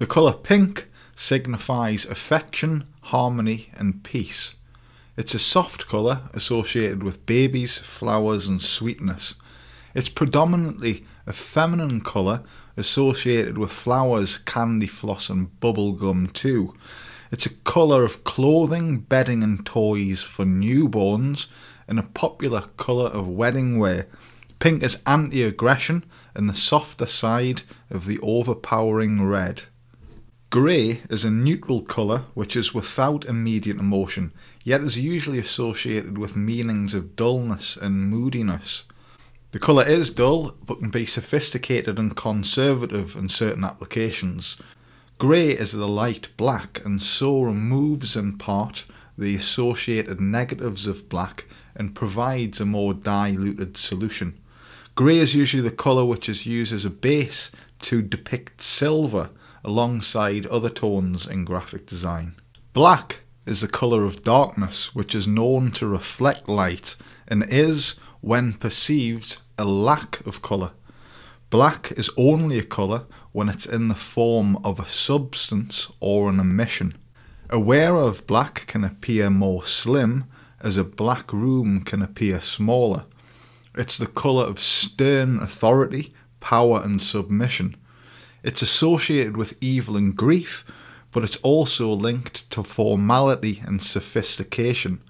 The colour pink signifies affection, harmony, and peace. It's a soft colour associated with babies, flowers, and sweetness. It's predominantly a feminine colour associated with flowers, candy floss, and bubblegum too. It's a colour of clothing, bedding, and toys for newborns, and a popular colour of wedding wear. Pink is anti aggression and the softer side of the overpowering red. Grey is a neutral colour which is without immediate emotion, yet is usually associated with meanings of dullness and moodiness. The colour is dull, but can be sophisticated and conservative in certain applications. Grey is the light black and so removes in part the associated negatives of black and provides a more diluted solution. Grey is usually the colour which is used as a base to depict silver alongside other tones in graphic design. Black is the colour of darkness, which is known to reflect light and is, when perceived, a lack of colour. Black is only a colour when it's in the form of a substance or an emission. A wearer of black can appear more slim, as a black room can appear smaller. It's the colour of stern authority, power, and submission. It's associated with evil and grief, but it's also linked to formality and sophistication.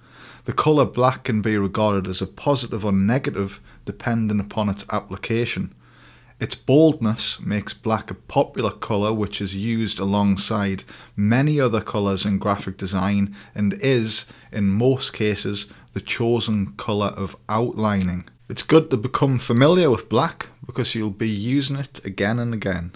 The colour black can be regarded as a positive or negative depending upon its application. Its boldness makes black a popular colour which is used alongside many other colours in graphic design and is, in most cases, the chosen colour of outlining. It's good to become familiar with black because you'll be using it again and again.